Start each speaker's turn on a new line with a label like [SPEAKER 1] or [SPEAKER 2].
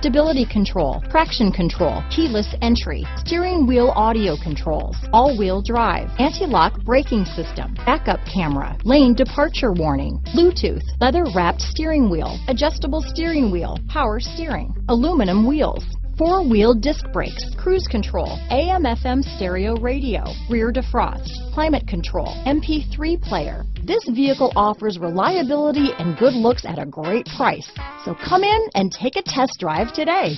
[SPEAKER 1] Stability control, traction control, keyless entry, steering wheel audio controls, all-wheel drive, anti-lock braking system, backup camera, lane departure warning, Bluetooth, leather-wrapped steering wheel, adjustable steering wheel, power steering, aluminum wheels, four-wheel disc brakes, cruise control, AM FM stereo radio, rear defrost, climate control, MP3 player. This vehicle offers reliability and good looks at a great price. So come in and take a test drive today.